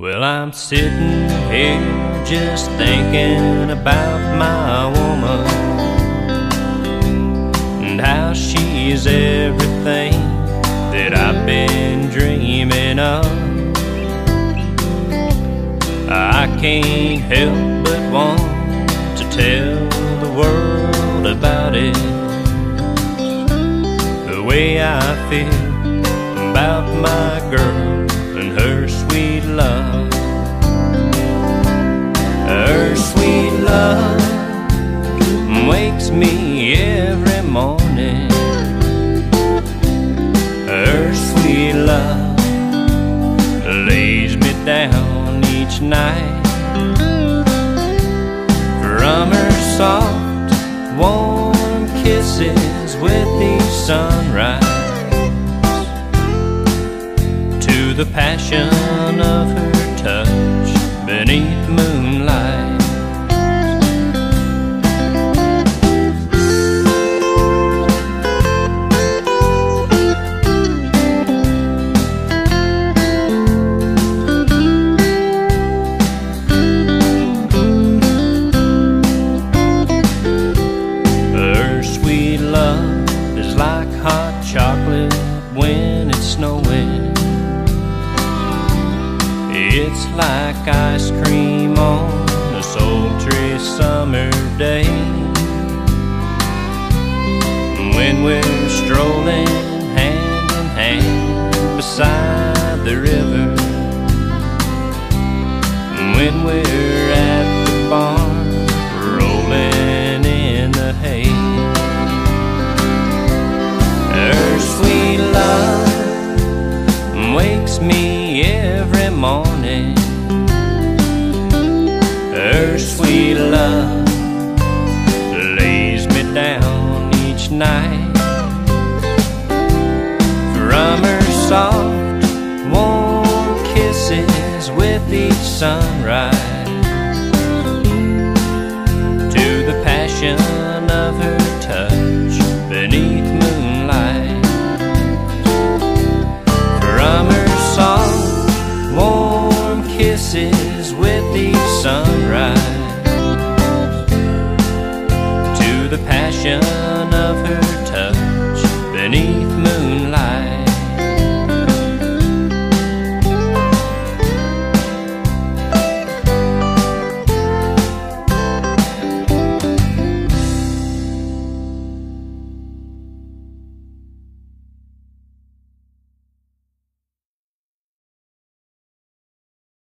Well, I'm sitting here just thinking about my woman and how she's everything that I've been dreaming of. I can't help but want to tell the world about it. The way I feel about my girl morning. Her sweet love lays me down each night. From her soft, warm kisses with each sunrise to the passion of her It's like ice cream on a sultry summer day. When we're strolling hand in hand beside the river. When we're at the barn rolling in the hay. Her sweet love wakes me every morning. Her sweet love lays me down each night. From her soft, warm kisses with each sunrise to the passion of her. 年